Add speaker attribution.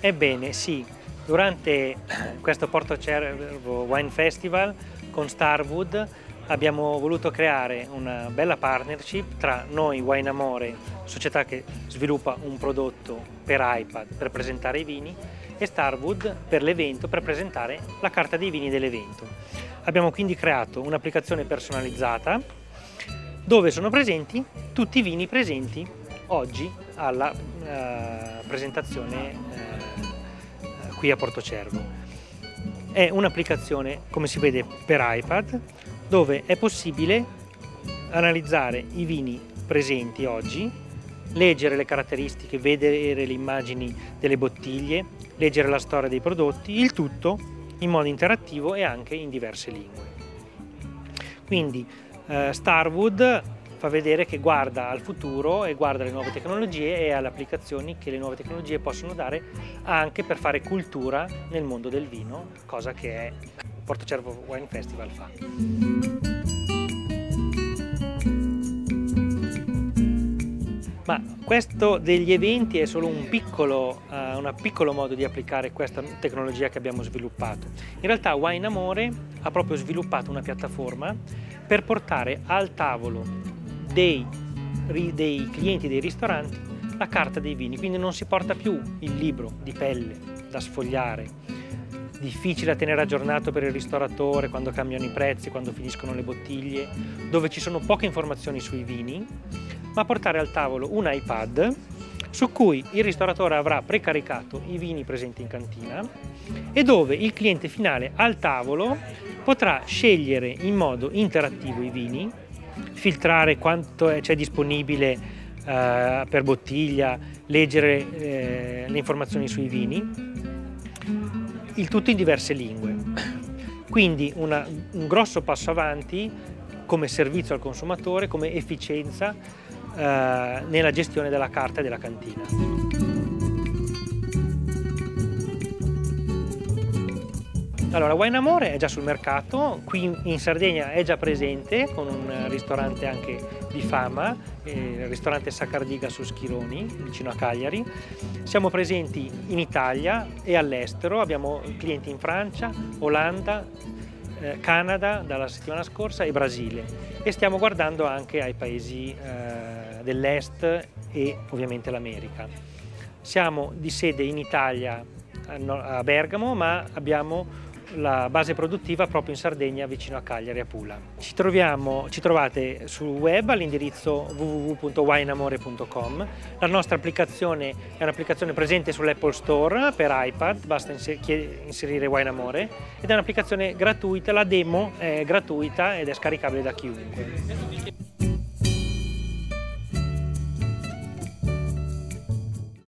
Speaker 1: Ebbene sì, durante questo Porto Cervo Wine Festival con Starwood abbiamo voluto creare una bella partnership tra noi Wine Amore, società che sviluppa un prodotto per iPad per presentare i vini, e Starwood per l'evento per presentare la carta dei vini dell'evento. Abbiamo quindi creato un'applicazione personalizzata dove sono presenti tutti i vini presenti oggi alla uh, presentazione uh, qui a Porto Cervo. È un'applicazione, come si vede, per iPad dove è possibile analizzare i vini presenti oggi, leggere le caratteristiche, vedere le immagini delle bottiglie, leggere la storia dei prodotti, il tutto in modo interattivo e anche in diverse lingue. Quindi eh, Starwood fa vedere che guarda al futuro e guarda alle nuove tecnologie e alle applicazioni che le nuove tecnologie possono dare anche per fare cultura nel mondo del vino, cosa che Porto Cervo Wine Festival fa. Ma questo degli eventi è solo un piccolo, uh, un piccolo, modo di applicare questa tecnologia che abbiamo sviluppato. In realtà Wine Amore ha proprio sviluppato una piattaforma per portare al tavolo dei, dei clienti dei ristoranti la carta dei vini, quindi non si porta più il libro di pelle da sfogliare, difficile da tenere aggiornato per il ristoratore quando cambiano i prezzi, quando finiscono le bottiglie, dove ci sono poche informazioni sui vini, ma portare al tavolo un iPad su cui il ristoratore avrà precaricato i vini presenti in cantina e dove il cliente finale al tavolo potrà scegliere in modo interattivo i vini, filtrare quanto c'è disponibile eh, per bottiglia, leggere eh, le informazioni sui vini il tutto in diverse lingue. Quindi una, un grosso passo avanti come servizio al consumatore, come efficienza eh, nella gestione della carta e della cantina. Allora, Wine Amore è già sul mercato, qui in Sardegna è già presente con un ristorante anche di fama, il ristorante Saccardiga su Schironi, vicino a Cagliari. Siamo presenti in Italia e all'estero, abbiamo clienti in Francia, Olanda, eh, Canada dalla settimana scorsa e Brasile e stiamo guardando anche ai paesi eh, dell'est e ovviamente l'America. Siamo di sede in Italia a Bergamo ma abbiamo la base produttiva proprio in Sardegna vicino a Cagliari a Pula. Ci, troviamo, ci trovate sul web all'indirizzo www.wineamore.com. La nostra applicazione è un'applicazione presente sull'Apple Store per iPad, basta inserire Wine Amore ed è un'applicazione gratuita, la demo è gratuita ed è scaricabile da chiunque.